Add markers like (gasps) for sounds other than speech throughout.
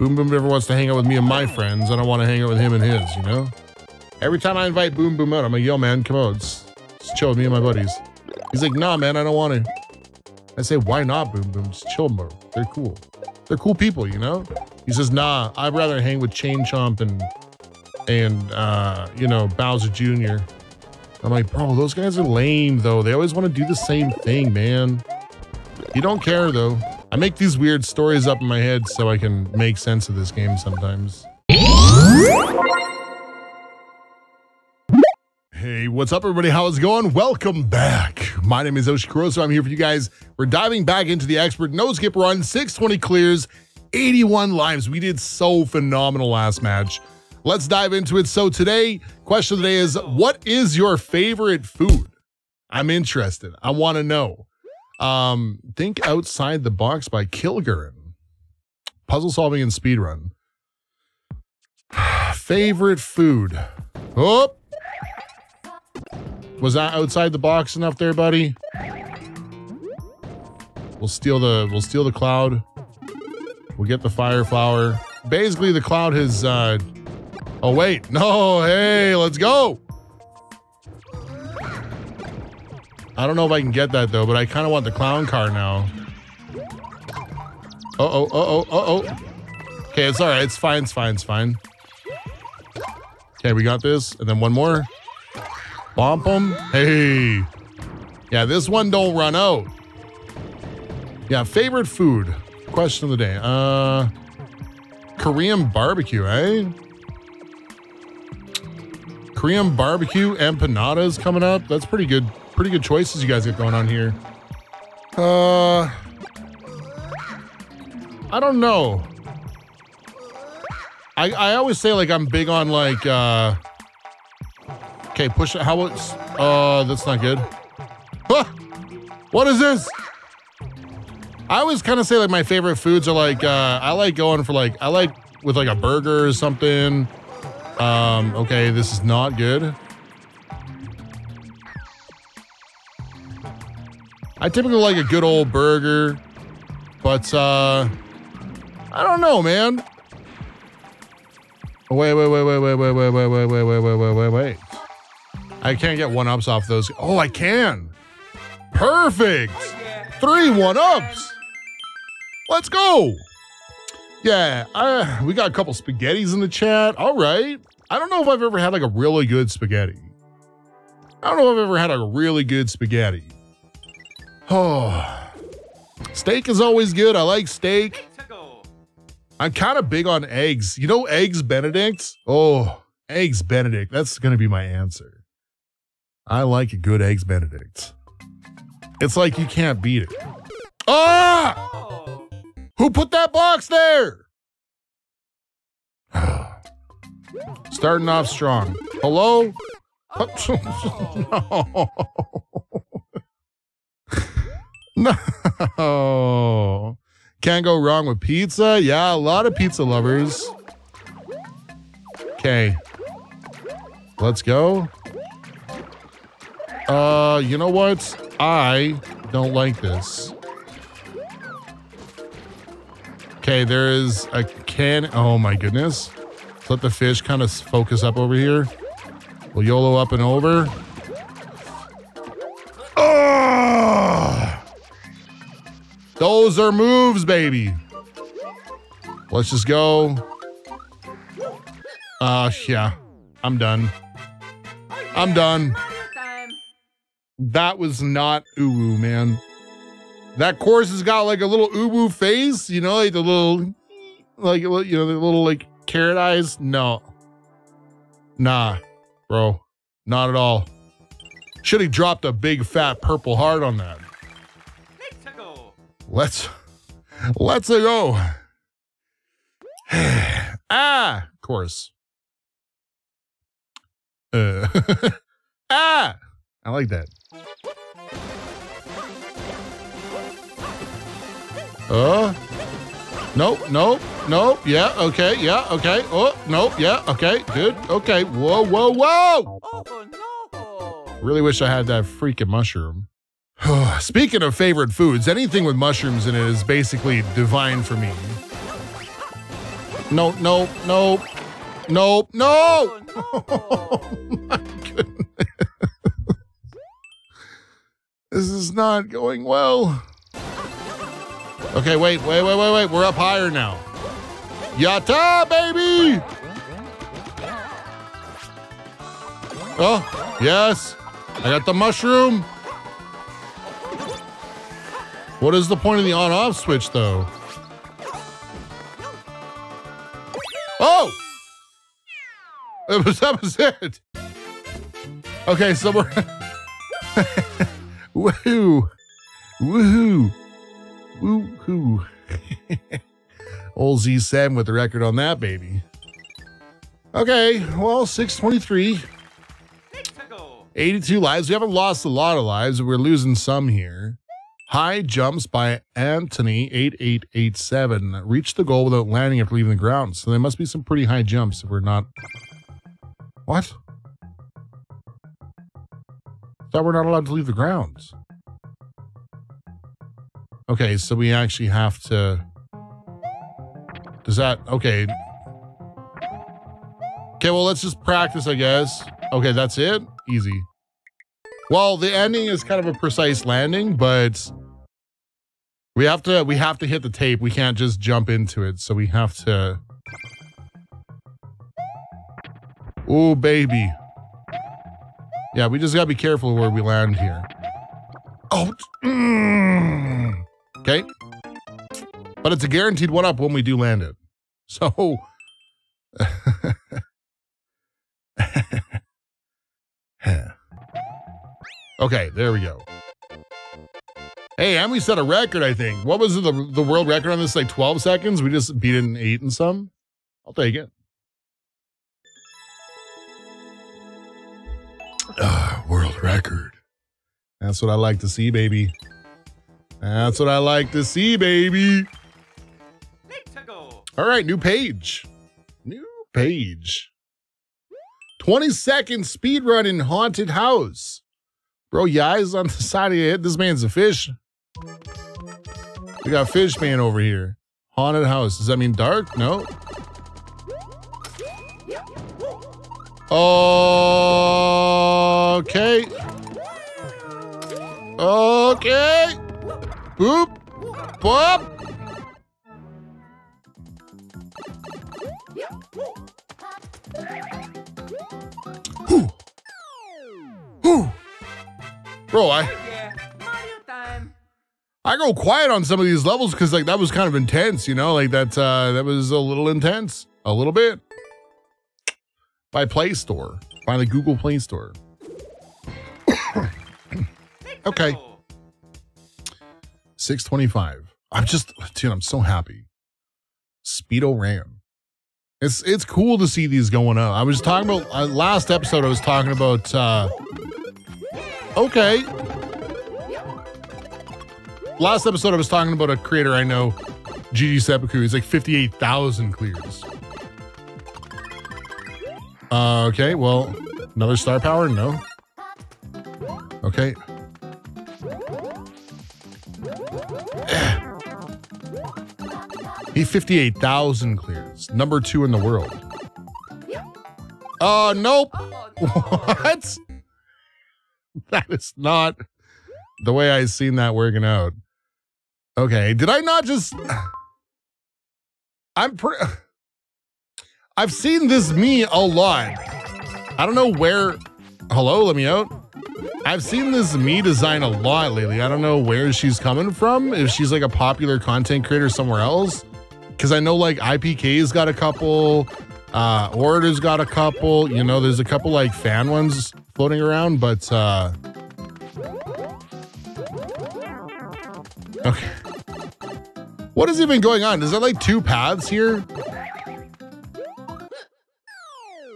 Boom Boom never wants to hang out with me and my friends. I don't want to hang out with him and his, you know? Every time I invite Boom Boom out, I'm like, yo, man, come out. Let's, let's chill with me and my buddies. He's like, nah, man, I don't want to. I say, why not, Boom Boom? Just chill more. They're cool. They're cool people, you know? He says, nah, I'd rather hang with Chain Chomp and, and uh, you know, Bowser Jr. I'm like, bro, those guys are lame, though. They always want to do the same thing, man. You don't care, though. I make these weird stories up in my head so I can make sense of this game sometimes. Hey, what's up, everybody? How's it going? Welcome back. My name is Oshikorosu. I'm here for you guys. We're diving back into the expert no skip run, 620 clears, 81 lives. We did so phenomenal last match. Let's dive into it. So today, question of the day is what is your favorite food? I'm interested. I want to know. Um, think outside the box by Kilgaren. Puzzle solving and speedrun. (sighs) favorite food. Oh, was that outside the box enough there, buddy? We'll steal the we'll steal the cloud. We'll get the fire flower. Basically, the cloud has uh Oh wait, (laughs) no, hey, let's go. I don't know if I can get that though, but I kind of want the clown car now. Uh-oh, uh-oh, uh-oh. Okay, it's all right. It's fine, it's fine, it's fine. Okay, we got this. And then one more. Bump them. Hey. Yeah, this one don't run out. Yeah, favorite food. Question of the day. Uh, Korean barbecue, eh? Korean barbecue empanadas coming up. That's pretty good. Pretty good choices you guys got going on here. Uh, I don't know. I I always say like I'm big on like uh Okay, push it. How it's uh that's not good. Huh! What is this? I always kind of say like my favorite foods are like uh I like going for like I like with like a burger or something. Um, okay, this is not good. I typically like a good old burger, but uh I don't know, man. Wait, wait, wait, wait, wait, wait, wait, wait, wait, wait, wait, wait, wait, wait, wait. I can't get one ups off those. Oh, I can. Perfect. Three one ups. Let's go. Yeah, I, we got a couple spaghettis in the chat. All right. I don't know if I've ever had like a really good spaghetti. I don't know if I've ever had a really good spaghetti. Oh, (sighs) steak is always good. I like steak. I'm kind of big on eggs. You know, eggs Benedict? Oh, eggs Benedict. That's going to be my answer. I like a good eggs Benedict. It's like you can't beat it. Ah! Who put that box there? (sighs) Starting off strong. Hello? (laughs) no. (laughs) (laughs) no. Can't go wrong with pizza. Yeah, a lot of pizza lovers. Okay. Let's go. Uh, you know what? I don't like this. Okay, there is a can. Oh my goodness. Let the fish kind of focus up over here. We'll YOLO up and over. Oh! Those are moves, baby. Let's just go. Uh, yeah. I'm done. I'm done. That was not uwu, man. That course has got like a little uwu face, you know, like the little, like, you know, the little like carrot eyes. No. Nah, bro. Not at all. Should have dropped a big fat purple heart on that. Let's let's go. (sighs) ah, of course. Uh, (laughs) ah, I like that. Uh, nope, nope, nope. Yeah, okay, yeah, okay. Oh, nope, yeah, okay, good, okay. Whoa, whoa, whoa! Oh no! Really wish I had that freaking mushroom. (sighs) Speaking of favorite foods, anything with mushrooms in it is basically divine for me. No, no, no, no, no. (laughs) Oh, no. my goodness. this is not going well. Okay, wait, wait, wait, wait, wait. We're up higher now. Yatta, baby! Oh, yes. I got the mushroom. What is the point of the on-off switch, though? Oh! (laughs) That was, that was it. Okay, so we're... (laughs) Woohoo! Woohoo! Woohoo! (laughs) Old Z7 with the record on that, baby. Okay, well, 623. 82 lives. We haven't lost a lot of lives. We're losing some here. High jumps by Anthony 8887. reached the goal without landing after leaving the ground. So there must be some pretty high jumps if we're not. What? Thought we're not allowed to leave the grounds. Okay, so we actually have to. Does that. Okay. Okay, well, let's just practice, I guess. Okay, that's it? Easy. Well, the ending is kind of a precise landing, but we have to we have to hit the tape. We can't just jump into it, so we have to Oh, baby. Yeah, we just gotta be careful where we land here. Oh, mm. okay. But it's a guaranteed one up when we do land it. So (laughs) Okay, there we go. Hey, and we set a record, I think. What was the the world record on this? Like 12 seconds? We just beat it in eight and some? I'll take it. Ah, world record. That's what I like to see, baby. That's what I like to see, baby. All right, new page. New page. 20 second speed run in haunted house. Bro, your eyes on the side of your head. This man's a fish. We got fish man over here. Haunted house. Does that mean dark? No. Okay. Okay. Boop. Boop. Bro, I I go quiet on some of these levels because like that was kind of intense, you know, like that uh that was a little intense, a little bit. By Play Store, by the Google Play Store. (coughs) okay. 625. I'm just dude, I'm so happy. Speedo ran. It's it's cool to see these going up. I was talking about uh, last episode I was talking about uh Okay. Last episode, I was talking about a creator I know, GG Seppuku. He's like 58,000 clears. Uh, okay, well, another star power? No. Okay. (sighs) he 58,000 clears. Number two in the world. Uh, nope. (laughs) what? that is not the way I seen that working out. Okay, did I not just? (sighs) I'm pretty. (sighs) I've seen this me a lot. I don't know where. Hello, let me out. I've seen this me design a lot lately. I don't know where she's coming from. If she's like a popular content creator somewhere else, because I know like IPK's got a couple, uh, Orator's got a couple. You know, there's a couple like fan ones floating around, but uh, okay. What is even going on? Is there like two paths here?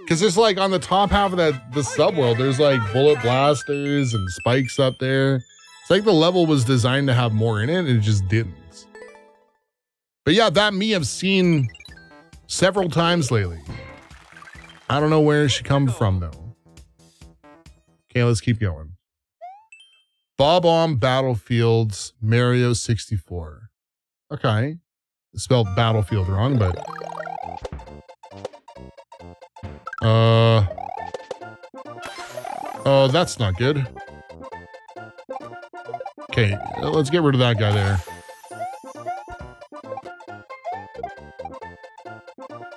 Because there's like on the top half of that the subworld, there's like bullet blasters and spikes up there. It's like the level was designed to have more in it, and it just didn't. But yeah, that me I've seen several times lately. I don't know where she come from though. Okay, let's keep going. Bob-omb Battlefields Mario 64. Okay. Spelled battlefield wrong, but Uh. Oh, that's not good. Okay, let's get rid of that guy there.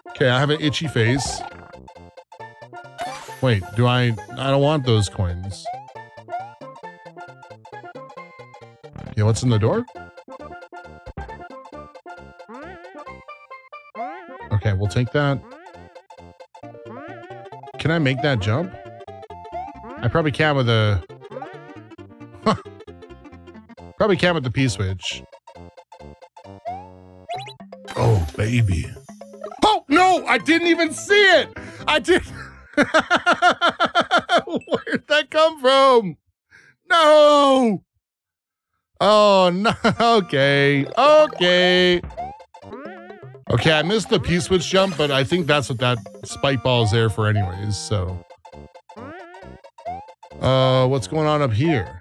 Okay, I have an itchy face. Wait, do I? I don't want those coins. Yeah, what's in the door? We'll take that. Can I make that jump? I probably can with a. (laughs) probably can with the P switch. Oh, baby. Oh, no, I didn't even see it. I did. (laughs) Where'd that come from? No. Oh, no. (laughs) Okay. Okay. Okay, I missed the P-switch jump, but I think that's what that spike ball is there for anyways, so. Uh, what's going on up here?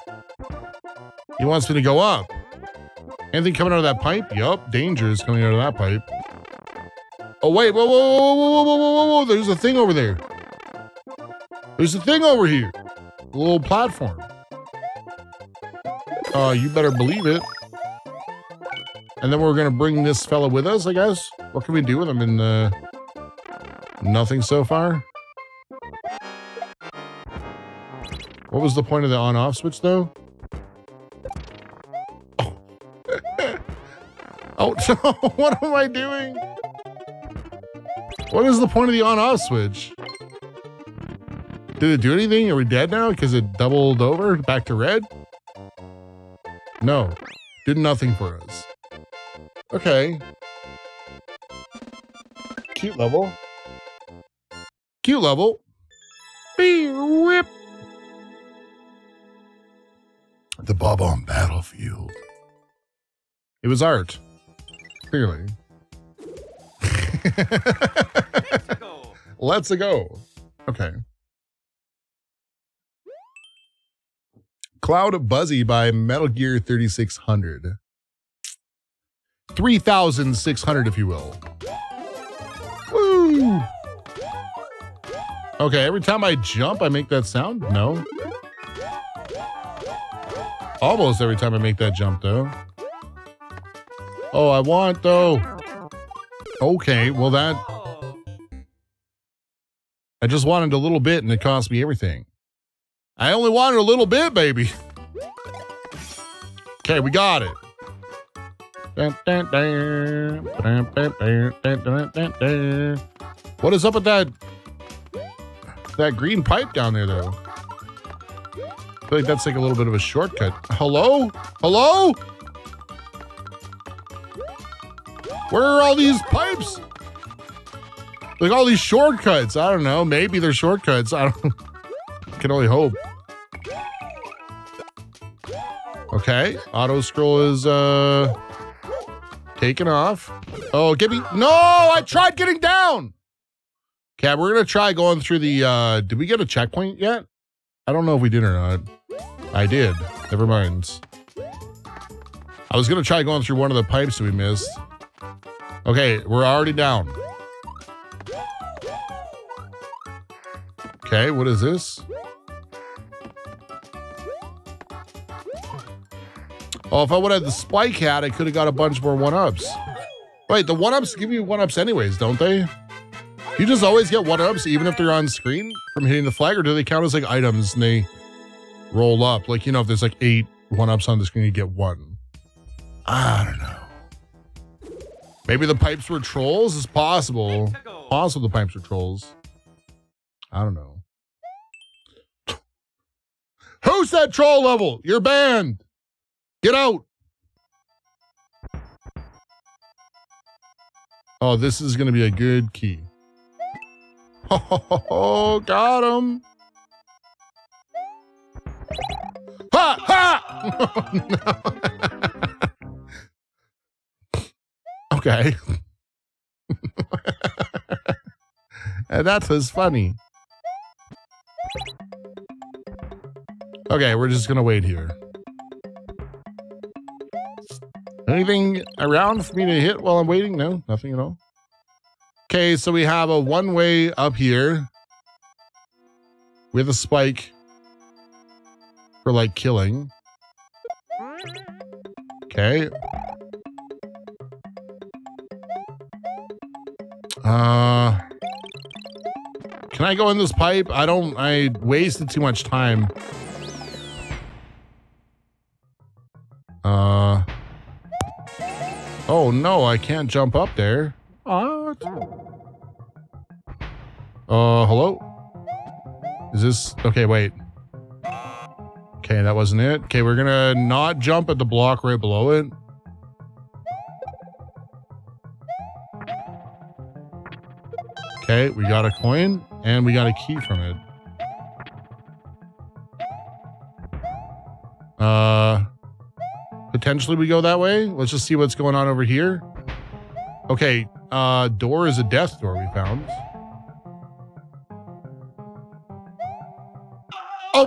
He wants me to go up. Anything coming out of that pipe? Yup, danger is coming out of that pipe. Oh, wait, whoa, whoa, whoa, whoa, whoa, whoa, whoa, whoa, there's a thing over there. There's a thing over here. A little platform. Uh, you better believe it. And then we're gonna bring this fella with us, I guess. What can we do with him in the... Nothing so far? What was the point of the on-off switch, though? (laughs) Oh, oh (laughs) no, what am I doing? What is the point of the on-off switch? Did it do anything? Are we dead now because it doubled over back to red? No, did nothing for us. Okay. Cute level. Cute level. Be whip. The Bob-omb Battlefield. It was art. Clearly. (laughs) Let's go. Okay. Cloud Buzzy by Metal Gear 3600. 3,600, if you will. Woo! Okay, every time I jump, I make that sound? No. Almost every time I make that jump, though. Oh, I want, though. Okay, well, that... I just wanted a little bit, and it cost me everything. I only wanted a little bit, baby. Okay, we got it. What is up with that that green pipe down there though? I feel like that's like a little bit of a shortcut. Hello? Hello? Where are all these pipes? Like all these shortcuts. I don't know. Maybe they're shortcuts. I don't (laughs) can only hope. Okay. Auto scroll is uh taken off. Oh, get me. No, I tried getting down. Okay, we're gonna try going through the uh did we get a checkpoint yet? I don't know if we did or not. I did. Never mind. I was gonna try going through one of the pipes that we missed. Okay, we're already down. Okay, what is this? Oh, if I would have the spike hat, I could have got a bunch more one-ups. Wait, the one-ups give you one-ups anyways, don't they? You just always get one-ups even if they're on screen from hitting the flag, or do they count as like items and they roll up? Like, you know, if there's like eight one-ups on the screen, you get one. I don't know. Maybe the pipes were trolls? It's possible. Possible the pipes were trolls. I don't know. Who said troll level? You're banned. Get out! Oh, this is going to be a good key. (laughs) Oh, got him. Ha! Ha! (laughs) okay. (laughs) and that was funny. Okay, we're just going to wait here. Anything around for me to hit while I'm waiting? No, nothing at all. Okay, so we have a one way up here. with a spike for like killing. Okay. Uh Can I go in this pipe? I don't I wasted too much time. Oh no, I can't jump up there. What? Uh hello? Is this okay, wait. Okay, that wasn't it. Okay, we're gonna not jump at the block right below it. Okay, we got a coin and we got a key from it. Uh, potentially we go that way. Let's just see what's going on over here. Okay, uh, door is a death door we found. Oh.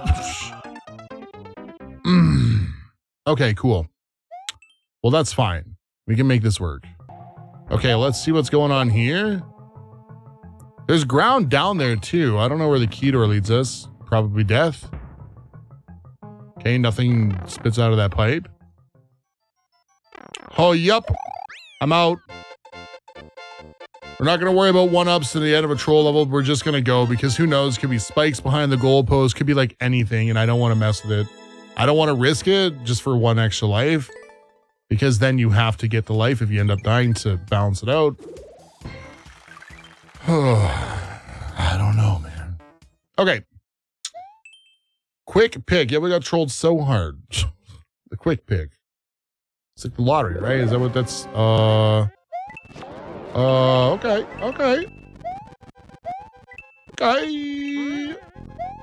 Mm. Okay, cool. Well, that's fine. We can make this work. Okay, let's see what's going on here. There's ground down there too. I don't know where the key door leads us. Probably death. Okay, nothing spits out of that pipe. Oh, yup. I'm out. We're not going to worry about one-ups to the end of a troll level. We're just going to go because who knows? Could be spikes behind the goalpost. Could be like anything, and I don't want to mess with it. I don't want to risk it just for one extra life because then you have to get the life if you end up dying to balance it out. (sighs) I don't know, man. Okay. Quick pick. Yeah, we got trolled so hard. (laughs) the quick pick. It's like the lottery, right? Is that what that's uh uh okay, okay. Okay.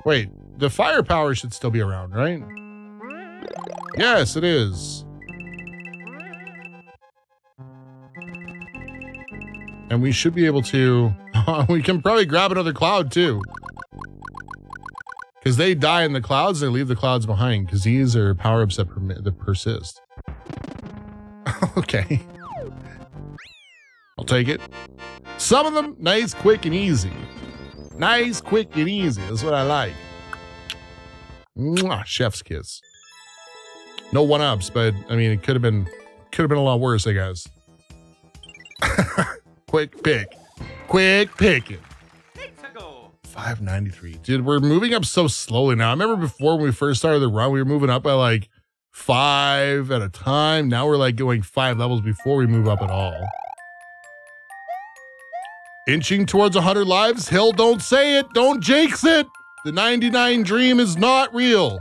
Wait, the firepower should still be around, right? Yes, it is. And we should be able to, (laughs) we can probably grab another cloud too. Because they die in the clouds, they leave the clouds behind because these are power-ups that, that persist. (laughs) okay. I'll take it. Some of them, nice, quick, and easy. Nice, quick, and easy. That's what I like. Mwah, chef's kiss. No one ups, but I mean, it could have been, could have been a lot worse, I guess. (laughs) quick pick, quick picking. 593. Dude, we're moving up so slowly now. I remember before when we first started the run, we were moving up by like five at a time. Now we're like going five levels before we move up at all. Inching towards 100 lives? Hill, don't say it. Don't jinx it. The 99 dream is not real.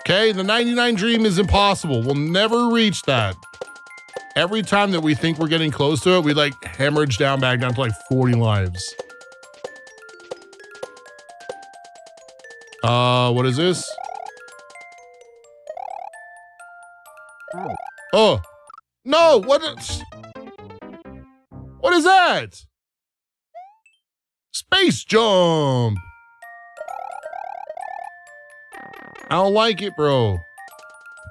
Okay, the 99 dream is impossible. We'll never reach that. Every time that we think we're getting close to it, we like hemorrhage down back down to like 40 lives. Uh, what is this? Oh, no, what? is- What is that? Space jump. I don't like it, bro.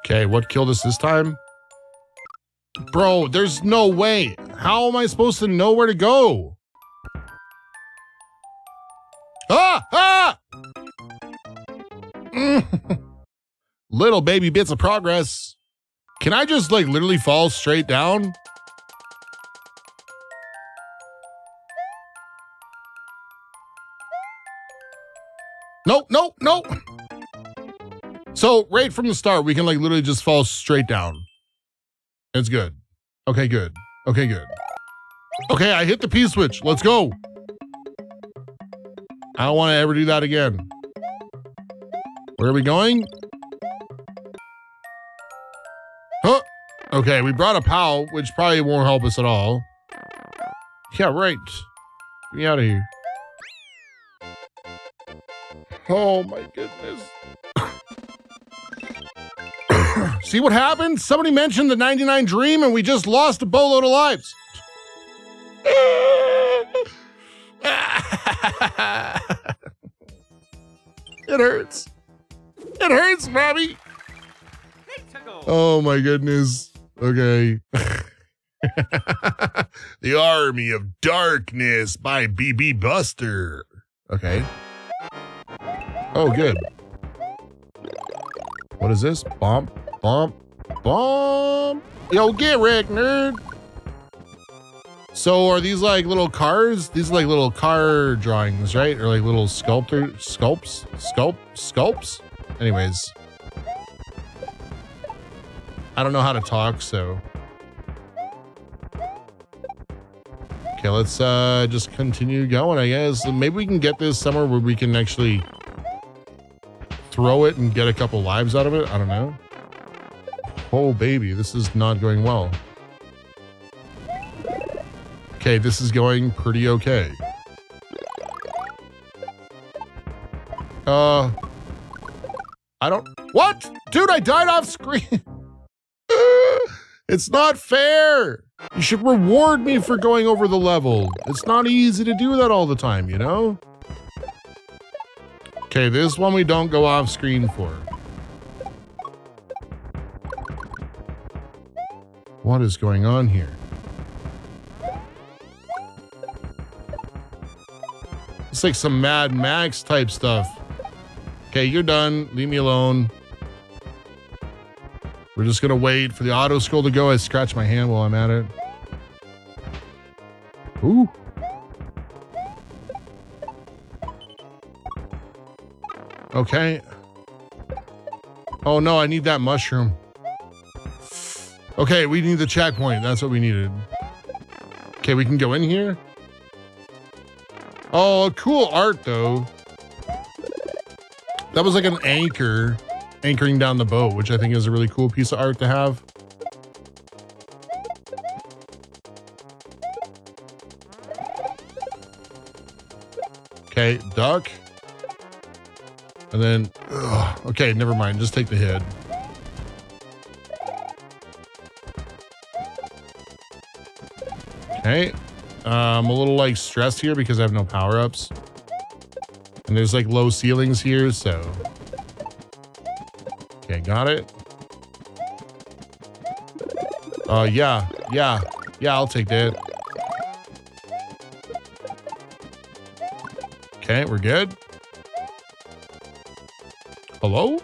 Okay, what killed us this time? Bro, there's no way. How am I supposed to know where to go? Ah! Ah! (laughs) Little baby bits of progress. Can I just like literally fall straight down? Nope, nope, nope. So right from the start, we can like literally just fall straight down. It's good. Okay, good. Okay, good. Okay, I hit the P switch. Let's go. I don't want to ever do that again. Where are we going? Okay, we brought a pal, which probably won't help us at all. Yeah, right. Get me out of here. Oh my goodness. (coughs) See what happened? Somebody mentioned the 99 Dream and we just lost a boatload of lives. (laughs) it hurts. It hurts, Bobby. Oh my goodness. Okay. (laughs) the Army of Darkness by BB Buster. Okay. Oh, good. What is this? Bump, bump, bump. Yo, get Rick, nerd. So are these like little cars? These are like little car drawings, right? Or like little sculptor sculpts? Sculpt sculpts? Anyways. I don't know how to talk, so. Okay, let's uh just continue going, I guess. Maybe we can get this somewhere where we can actually throw it and get a couple lives out of it. I don't know. Oh baby, this is not going well. Okay, this is going pretty okay. Uh, I don't, what? Dude, I died off screen. (laughs) it's not fair. You should reward me for going over the level. It's not easy to do that all the time, you know? Okay, this one we don't go off screen for. What is going on here? It's like some Mad Max type stuff. Okay, you're done. Leave me alone. We're just gonna wait for the auto scroll to go. I scratch my hand while I'm at it. Ooh. Okay. Oh no, I need that mushroom. Okay, we need the checkpoint. That's what we needed. Okay, we can go in here. Oh, cool art though. That was like an anchor anchoring down the boat, which I think is a really cool piece of art to have. Okay, duck. And then, ugh, okay, never mind. Just take the head. Okay. Uh, I'm a little like stressed here because I have no power ups. And there's like low ceilings here, so. Got it. Uh, yeah, yeah, yeah, I'll take that. Okay, we're good. Hello?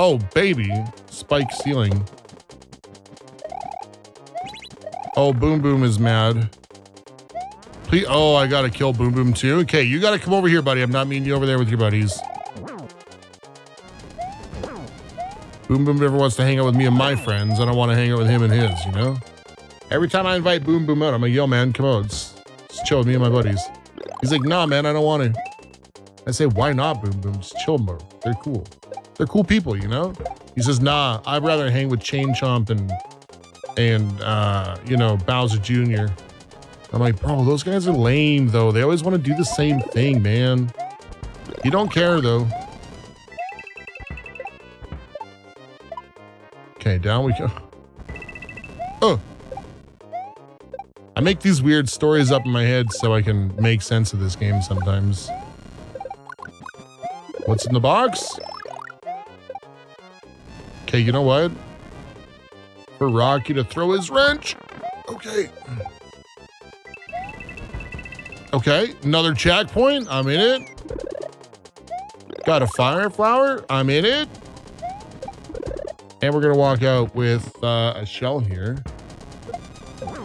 Oh, baby. Spike ceiling. Oh, Boom Boom is mad. Please. Oh, I gotta kill Boom Boom too. Okay, you gotta come over here, buddy. I'm not meeting you over there with your buddies. Boom Boom never wants to hang out with me and my friends. I don't want to hang out with him and his, you know? Every time I invite Boom Boom out, I'm like, yo, man, come. Let's, let's chill with me and my buddies. He's like, nah, man, I don't want to. I say, why not, Boom Boom? Just chill, bro. They're cool. They're cool people, you know? He says, nah, I'd rather hang with Chain Chomp and and uh, you know Bowser Jr. I'm like, bro, those guys are lame though. They always want to do the same thing, man. You don't care though. Down we go. Oh. I make these weird stories up in my head so I can make sense of this game sometimes. What's in the box? Okay, you know what? for Rocky to throw his wrench. Okay. Okay, another checkpoint. I'm in it. Got a fire flower. I'm in it. And we're gonna walk out with uh, a shell here.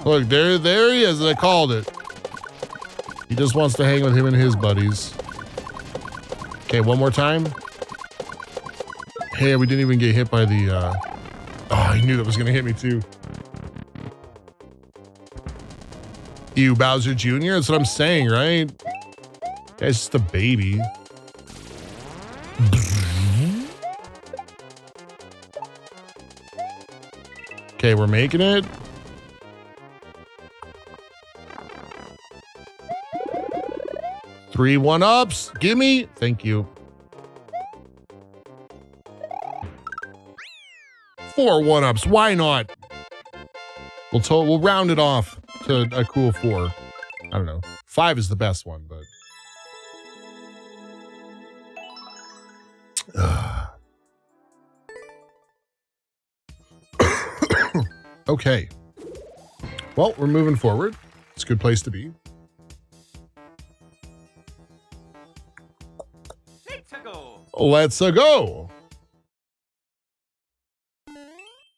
Look, there, there he is. I called it. He just wants to hang with him and his buddies. Okay, one more time. Hey, we didn't even get hit by the uh, Oh, I knew that was going to hit me too. You, Bowser Jr.? That's what I'm saying, right? It's just a baby. Okay, we're making it. Three one-ups. Gimme. Thank you. four one ups. Why not? We'll we'll round it off to a cool four. I don't know. Five is the best one, but. Okay. Well, we're moving forward. It's a good place to be. Let's uh, go.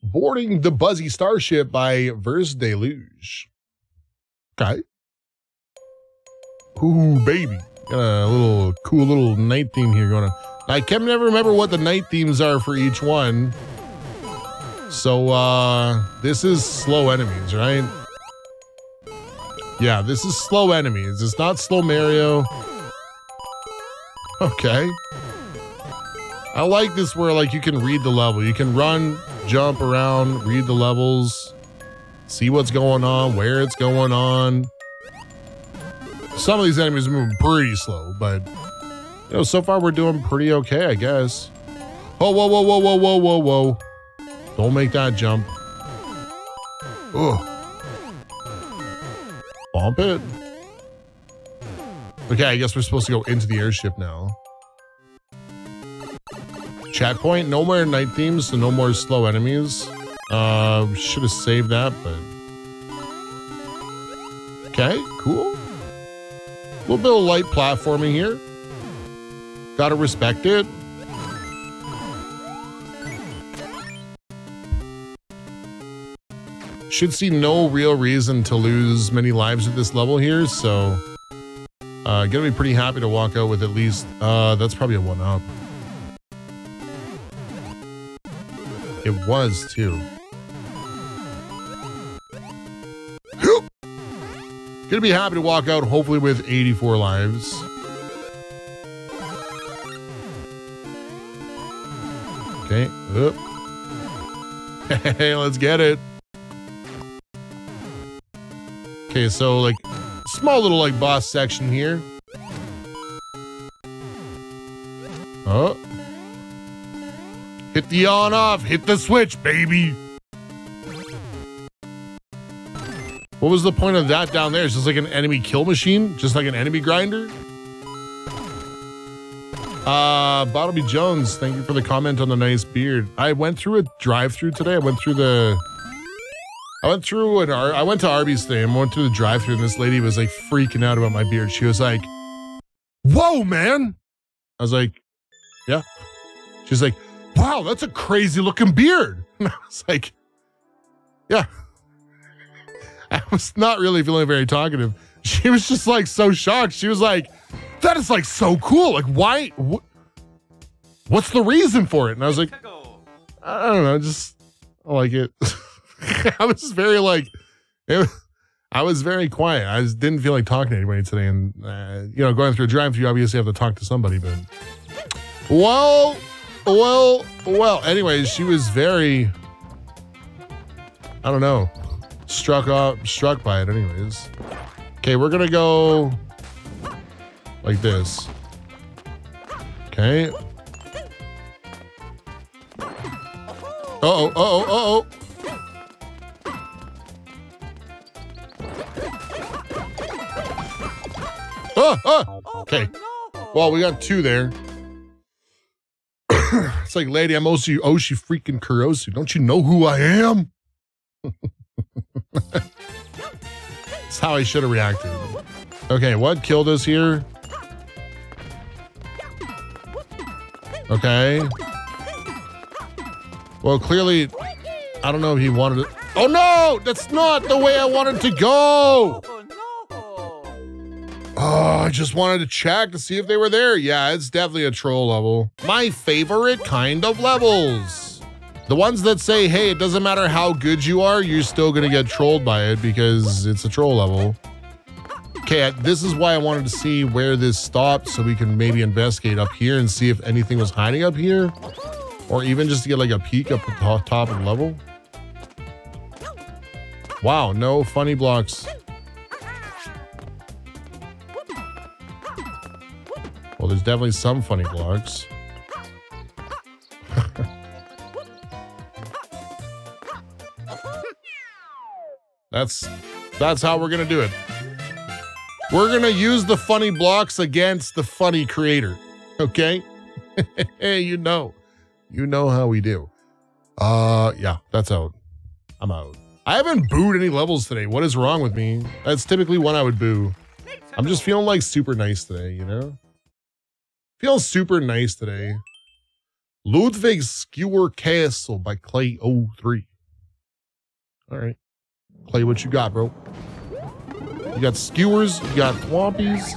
Boarding the Buzzy Starship by Verse Deluge. Okay. Ooh, baby. Got a little cool little night theme here going on. I can never remember what the night themes are for each one. So, uh, this is slow enemies, right? Yeah, this is slow enemies. It's not slow Mario. Okay. I like this where like you can read the level. You can run, jump around, read the levels, see what's going on, where it's going on. Some of these enemies are moving pretty slow, but you know, so far we're doing pretty okay, I guess. Oh, whoa, whoa, whoa, whoa, whoa, whoa, whoa. Don't make that jump. Ugh. Bump it. Okay, I guess we're supposed to go into the airship now. Checkpoint, no more night themes, so no more slow enemies. Uh, should have saved that, but... Okay, cool. A little bit of light platforming here. Gotta respect it. Should see no real reason to lose many lives at this level here, so... Uh, gonna be pretty happy to walk out with at least... Uh, that's probably a one-up. It was, too. (gasps) Gonna be happy to walk out, hopefully with 84 lives. Okay, up. (laughs) Hey, let's get it. Okay, so like small little like boss section here. Oh. Hit the on off, hit the switch, baby. What was the point of that down there? It's just like an enemy kill machine? Just like an enemy grinder? Uh, Bottleby Jones, thank you for the comment on the nice beard. I went through a drive-through today. I went through the... I went through an... Ar- I went to Arby's thing and went through the drive-through and this lady was like freaking out about my beard. She was like, whoa, man. I was like, yeah. She's like, wow, that's a crazy looking beard. (laughs) And I was like, yeah. (laughs) I was not really feeling very talkative. She was just like so shocked. She was like, that is like so cool. Like, why? Wh- what's the reason for it? And I was like, I don't know, just I like it. (laughs) (laughs) I was very like, it, I was very quiet. I just didn't feel like talking to anybody today. And, uh, you know, going through a drive through, you obviously have to talk to somebody, but well, well, well. Anyways, she was very, I don't know, struck off, struck by it. Anyways, okay, we're gonna go like this. Okay. Uh oh, uh oh, uh oh. Oh, oh, okay. Oh, well, we got two there. (coughs) it's like, lady, I'm Oshi, Oshi freaking Korosu. Don't you know who I am? (laughs) That's how I should have reacted. Okay, what killed us here? Okay. Well, clearly, I don't know if he wanted to. Oh no! That's not the way I wanted to go! Oh! I just wanted to check to see if they were there. Yeah, it's definitely a troll level. My favorite kind of levels. The ones that say, hey, it doesn't matter how good you are, you're still gonna get trolled by it because it's a troll level. Okay, this is why I wanted to see where this stopped so we can maybe investigate up here and see if anything was hiding up here. Or even just to get like a peek up at the top of the level. Wow, no funny blocks. There's definitely some funny blocks. that's that's how we're gonna do it. We're gonna use the funny blocks against the funny creator. Okay? (laughs) hey, you know. You know how we do. Uh yeah, that's out. I'm out. I haven't booed any levels today. What is wrong with me? That's typically when I would boo. I'm just feeling like super nice today, you know? Feels super nice today. Ludwig Skewer Castle by Clay 03. All right. Clay, what you got, bro? You got skewers, you got thwompies.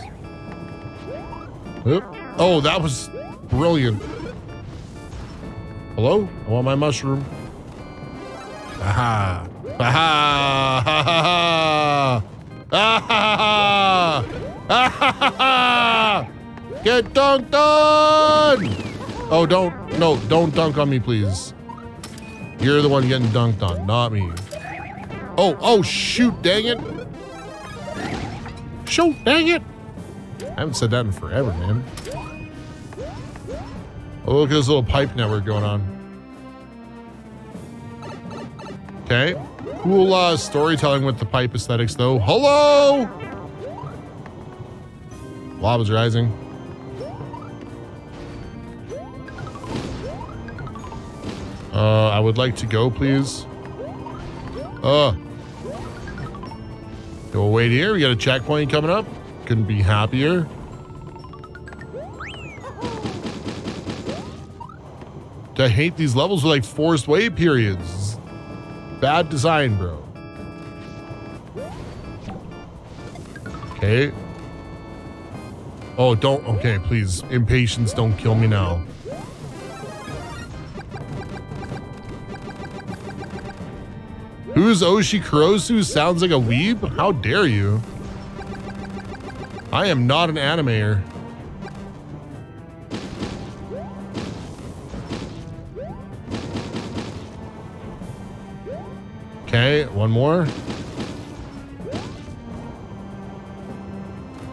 Oh, that was brilliant. Hello? I want my mushroom. Aha. Aha. (laughs) Ha ha ha. Ah ha ha. Get dunked on. Oh, don't. No, don't dunk on me, please. You're the one getting dunked on, not me. Oh, oh, shoot, dang it. Shoot, dang it. I haven't said that in forever, man. Oh, look at this little pipe network going on. Okay. Cool uh, storytelling with the pipe aesthetics, though. Hello! Lava's rising. Uh, I would like to go, please. Uh. We'll wait here. We got a checkpoint coming up. Couldn't be happier. I hate these levels with like forced wait periods. Bad design, bro. Okay. Oh, don't. Okay, please. Impatience, don't kill me now. Oshikorosu sounds like a weeb? How dare you? I am not an animator. Okay, one more.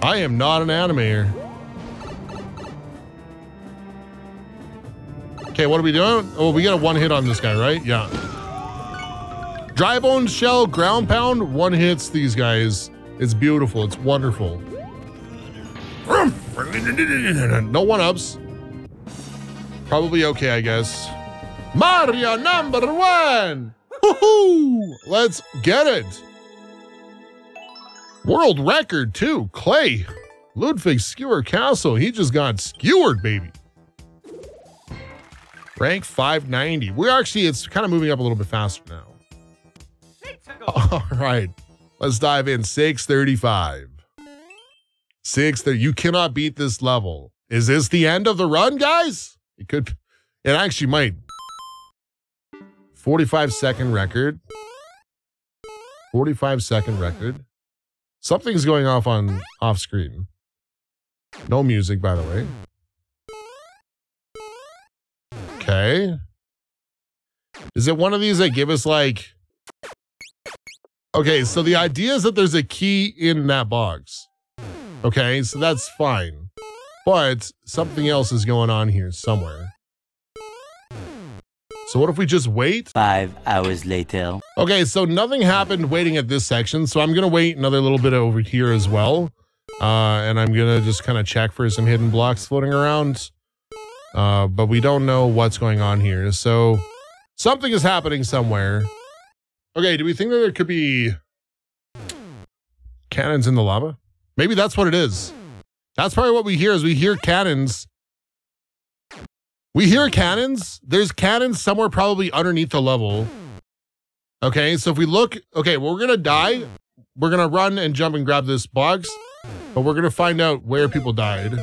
I am not an animator. Okay, what are we doing? Oh, we got a one hit on this guy, right? Yeah. Dry bone shell, ground pound, one hits these guys. It's beautiful. It's wonderful. (laughs) No one ups. Probably okay, I guess. Mario number one. Woohoo! Let's get it. World record too. Clay. Ludwig Skewer Castle. He just got skewered, baby. Rank 590. We're actually, it's kind of moving up a little bit faster now. (laughs) All right. Let's dive in. 635. 630. You cannot beat this level. Is this the end of the run, guys? It could. It actually might. 45 second record. 45 second record. Something's going off on off screen. No music, by the way. Okay. Is it one of these that give us like Okay, so the idea is that there's a key in that box. Okay, so that's fine. But something else is going on here somewhere. So what if we just wait? Five hours later. Okay, so nothing happened waiting at this section, so I'm gonna wait another little bit over here as well. Uh, and I'm gonna just kind of check for some hidden blocks floating around. Uh, but we don't know what's going on here. So something is happening somewhere. Okay, do we think that there could be cannons in the lava? Maybe that's what it is. That's probably what we hear is we hear cannons. We hear cannons. There's cannons somewhere probably underneath the level. Okay, so if we look, okay, well, we're gonna die. We're gonna run and jump and grab this box, but we're gonna find out where people died.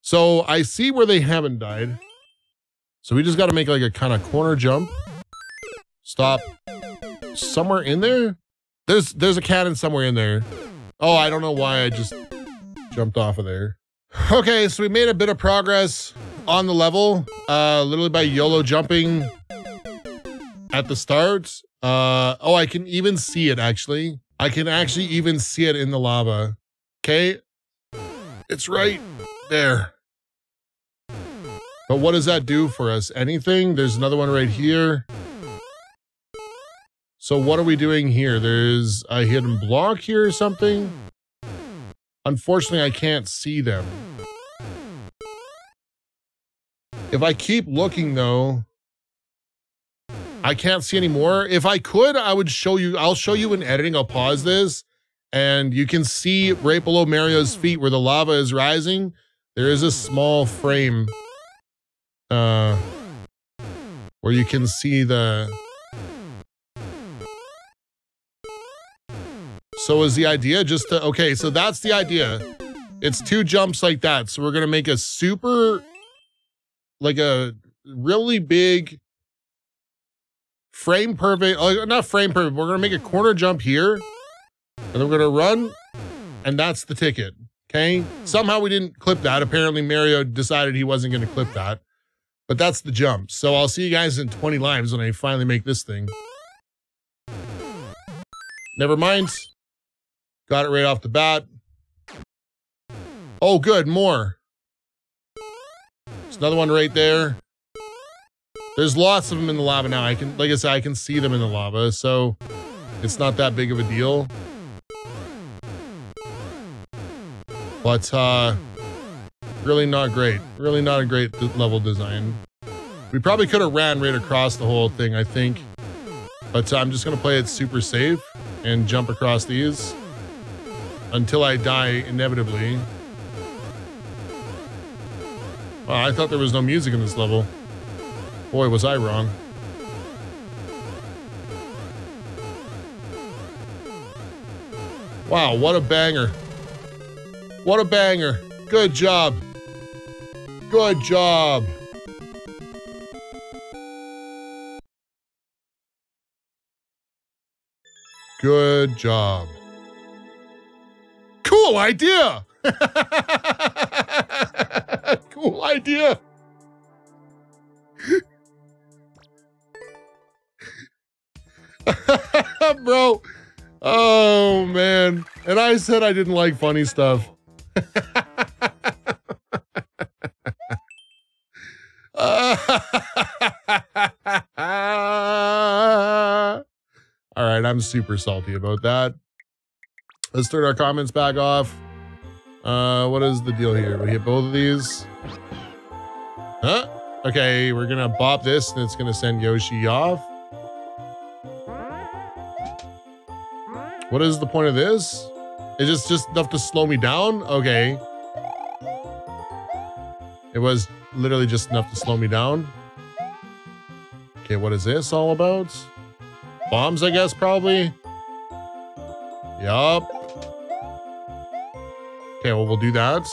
So I see where they haven't died. So we just gotta make like a kind of corner jump. Stop. Somewhere in there? There's there's a cannon somewhere in there. Oh, I don't know why I just jumped off of there. Okay, so we made a bit of progress on the level, uh, literally by YOLO jumping at the start. Uh, oh, I can even see it actually. I can actually even see it in the lava. Okay, it's right there. But what does that do for us? Anything? There's another one right here. So what are we doing here? There's a hidden block here or something? Unfortunately, I can't see them. If I keep looking though, I can't see anymore. If I could, I would show you, I'll show you in editing. I'll pause this and you can see right below Mario's feet where the lava is rising. There is a small frame uh, where you can see the. So is the idea just to okay? So that's the idea. It's two jumps like that. So we're gonna make a super, like a really big frame perfect. Uh, not frame perfect. We're gonna make a corner jump here, and then we're gonna run, and that's the ticket. Okay. Somehow we didn't clip that. Apparently Mario decided he wasn't gonna clip that. But that's the jump. So I'll see you guys in 20 lives when I finally make this thing. Never mind. Got it right off the bat. Oh, good. More. There's another one right there. There's lots of them in the lava now. I can, like I said, I can see them in the lava, so it's not that big of a deal. But, uh, really not great. Really not a great level design. We probably could have ran right across the whole thing, I think. But uh, I'm just going to play it super safe and jump across these until I die inevitably. Wow, I thought there was no music in this level. Boy, was I wrong. Wow, what a banger. What a banger. Good job. Good job. Good job. Cool idea. (laughs) cool idea. (laughs) Bro. Oh, man. And I said I didn't like funny stuff. (laughs) All right, I'm super salty about that. Let's turn our comments back off. Uh, what is the deal here? We hit both of these. Huh? Okay, we're gonna bop this and it's gonna send Yoshi off. What is the point of this? Is this just enough to slow me down? Okay. It was literally just enough to slow me down. Okay, what is this all about? Bombs, I guess, probably. Yup. Okay, well, we'll do that.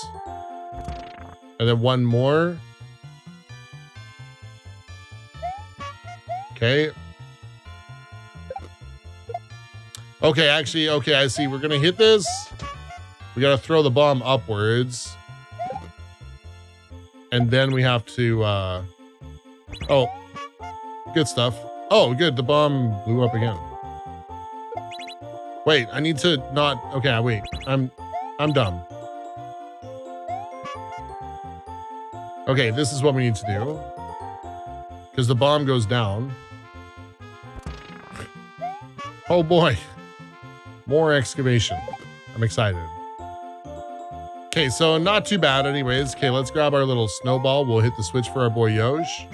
And then one more. Okay. Okay, actually, okay, I see. We're gonna hit this. We gotta throw the bomb upwards. And then we have to, uh... Oh. Good stuff. Oh, good. The bomb blew up again. Wait, I need to not... Okay, wait. I'm... I'm dumb. Okay, this is what we need to do. Because the bomb goes down. Oh boy. More excavation. I'm excited. Okay, so not too bad anyways. Okay, let's grab our little snowball. We'll hit the switch for our boy Yosh.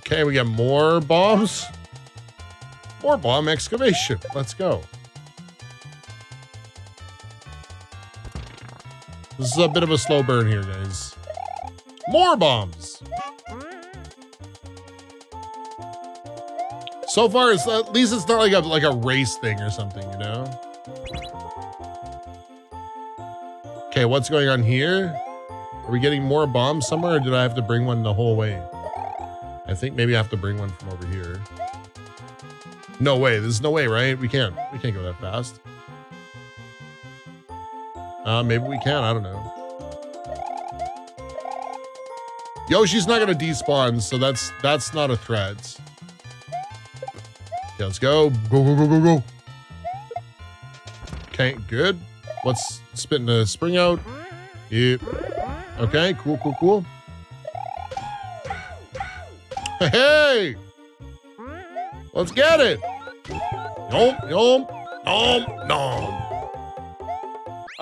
Okay, we got more bombs. More bomb excavation. Let's go. This is a bit of a slow burn here, guys. More bombs. So far, it's, at least it's not like a like a race thing or something, you know? Okay, what's going on here? Are we getting more bombs somewhere, or did I have to bring one the whole way? I think maybe I have to bring one from over here. No way. There's no way, right? We can't. We can't go that fast. Uh, maybe we can. I don't know. Yoshi's not gonna despawn, so that's that's not a threat. Okay, let's go. Go, go, go, go, go. Okay, good. What's spitting the spring out? Yep. Okay, cool, cool, cool. Hey! Let's get it! Yom, yom, nom, nom.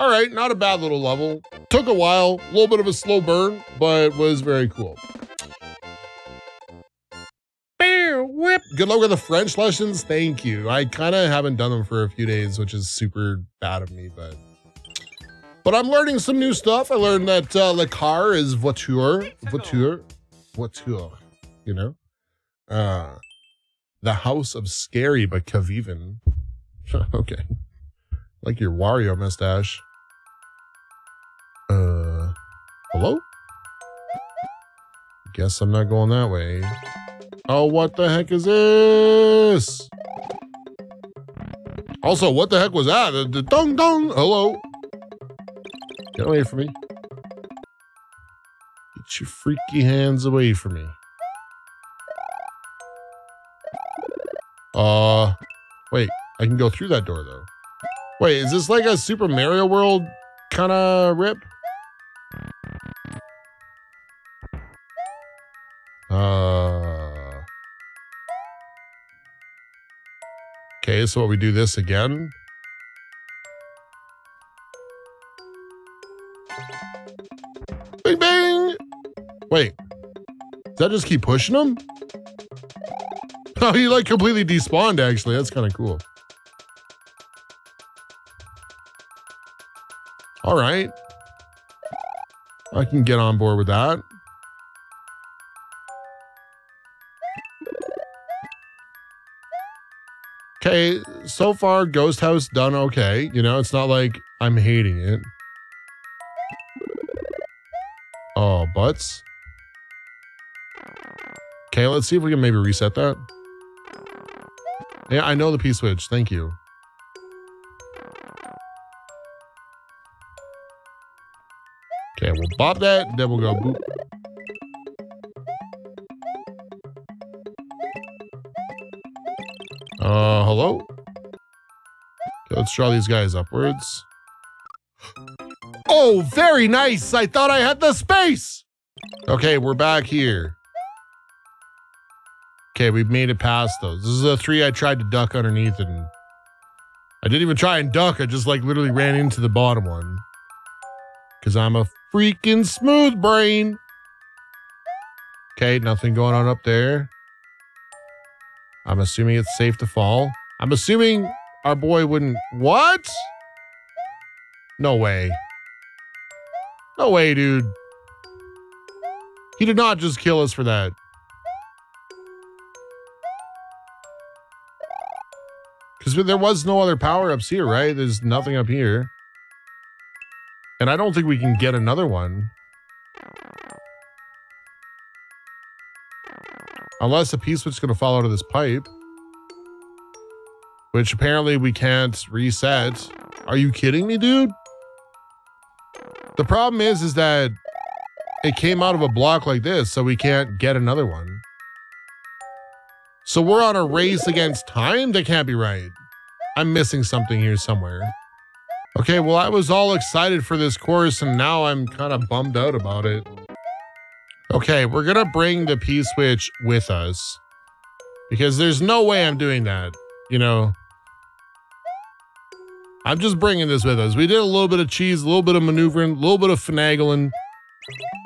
All right, not a bad little level. Took a while, a little bit of a slow burn, but was very cool. Whip. Good luck with the French lessons. Thank you. I kind of haven't done them for a few days, which is super bad of me, but But I'm learning some new stuff. I learned that uh, le car is voiture, voiture, voiture. You know, uh, the House of Scary but Kavivan. (laughs) okay, like your Wario mustache. Uh, hello. Guess I'm not going that way. Oh, what the heck is this? Also, what the heck was that? The, the dong dong. Hello. Get away from me. Get your freaky hands away from me. Uh, wait. I can go through that door though. Wait, is this like a Super Mario World kind of rip? Okay, so we do this again? Bing bang! Wait. Does that just keep pushing him? (laughs) Oh, he like completely despawned actually. That's kind of cool. All right. I can get on board with that. Okay, so far Ghost House done okay. You know, it's not like I'm hating it. Oh, butts. Okay, let's see if we can maybe reset that. Yeah, I know the P-switch. Thank you. Okay, we'll bop that, then we'll go boop. Uh, hello? Okay, let's draw these guys upwards. Oh, very nice! I thought I had the space! Okay, we're back here. Okay, we've made it past those. This is a three I tried to duck underneath and I didn't even try and duck. I just like literally ran into the bottom one. Cause I'm a freaking smooth brain. Okay, nothing going on up there. I'm assuming it's safe to fall. I'm assuming our boy wouldn't. What? No way. No way, dude. He did not just kill us for that. Because there was no other power ups here, right? There's nothing up here. And I don't think we can get another one. Unless a piece is going to fall out of this pipe. Which apparently we can't reset. Are you kidding me, dude? The problem is, is that it came out of a block like this, so we can't get another one. So we're on a race against time? That can't be right. I'm missing something here somewhere. Okay, well, I was all excited for this course, and now I'm kind of bummed out about it. Okay, we're gonna bring the P-switch with us. Because there's no way I'm doing that, you know. I'm just bringing this with us. We did a little bit of cheese, a little bit of maneuvering, a little bit of finagling,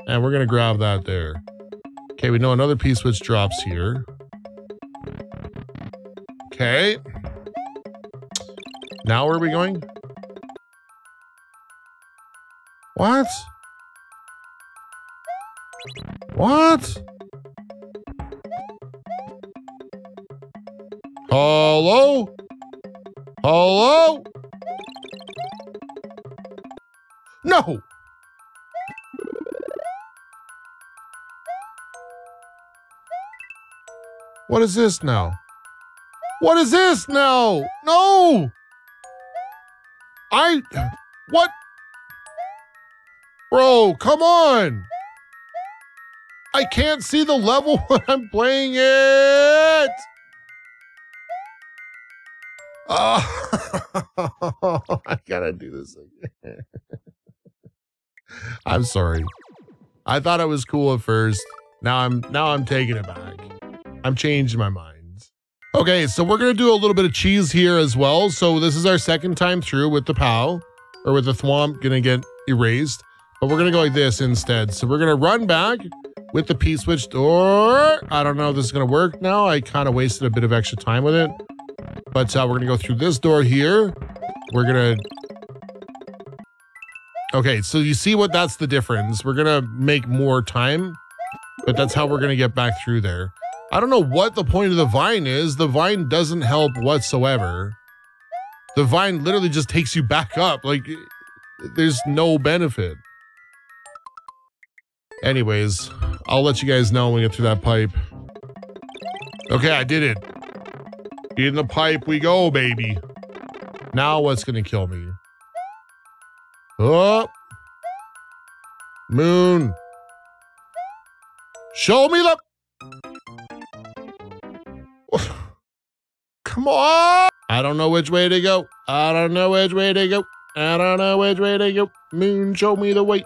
and we're gonna grab that there. Okay, we know another P-switch drops here. Okay. Now where are we going? What? What? Hello? Hello? No! What is this now? What is this now? No! I. What? Bro, come on! I can't see the level (laughs) when I'm playing it! Oh, (laughs) I gotta do this again. (laughs) I'm sorry. I thought it was cool at first. Now I'm now I'm taking it back. I'm changing my mind. Okay, so we're gonna do a little bit of cheese here as well. So this is our second time through with the POW, or with the thwomp gonna get erased. But we're gonna go like this instead. So we're gonna run back with the P-switch door. I don't know if this is gonna work now. I kind of wasted a bit of extra time with it. But uh, we're gonna go through this door here. We're gonna Okay, so you see what that's the difference. We're gonna make more time, but that's how we're gonna get back through there. I don't know what the point of the vine is. The vine doesn't help whatsoever. The vine literally just takes you back up. Like there's no benefit. Anyways, I'll let you guys know when we get through that pipe. Okay, I did it. In the pipe we go, baby. Now what's gonna kill me? Oh. Moon. Show me the. (sighs) Come on. I don't know which way to go. I don't know which way to go. I don't know which way to go. Moon, show me the way.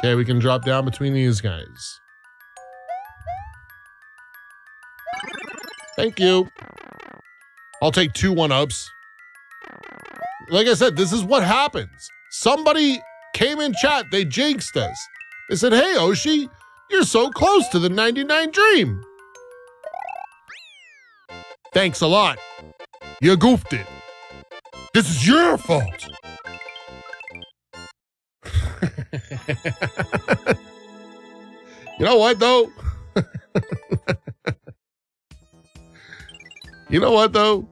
Okay, we can drop down between these guys. Thank you. I'll take two one ups. Like I said, this is what happens. Somebody came in chat, they jinxed us. They said, Hey, Oshi, you're so close to the 99 dream. Thanks a lot. You goofed it. This is your fault. (laughs) you know what, though? (laughs) you know what, though?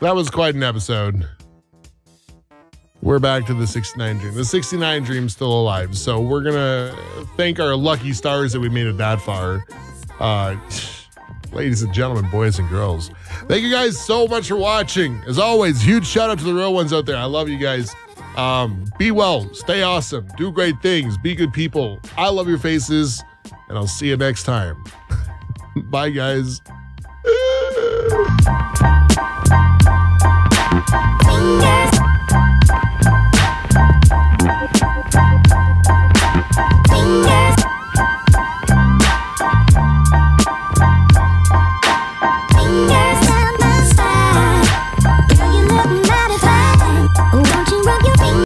That was quite an episode. We're back to the 69 Dream. The 69 Dream's still alive. So we're going to thank our lucky stars that we made it that far. Uh, (sighs) ladies and gentlemen, boys and girls. Thank you guys so much for watching. As always, huge shout out to the real ones out there. I love you guys. Um, be well, stay awesome, do great things, be good people. I love your faces, and I'll see you next time. (laughs) Bye, guys.